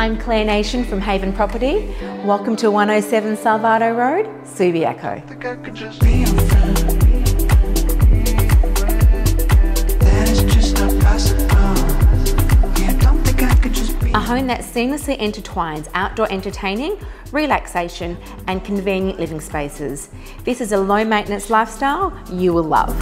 I'm Claire Nation from Haiven Property. Welcome to 107 Salvado Road, Subiaco. A home that seamlessly intertwines outdoor entertaining, relaxation and convenient living spaces. This is a low maintenance lifestyle you will love.